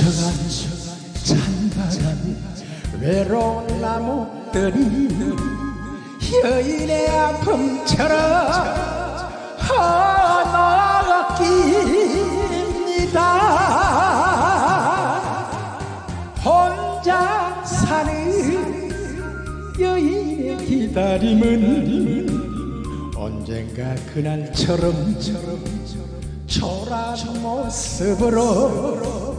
스쳐간 찬바람 외로운 나무들이 여인의 아픔처럼 허나깁니다. 혼자 사는 여인의 기다림은 언젠가 그날처럼 초라한 모습으로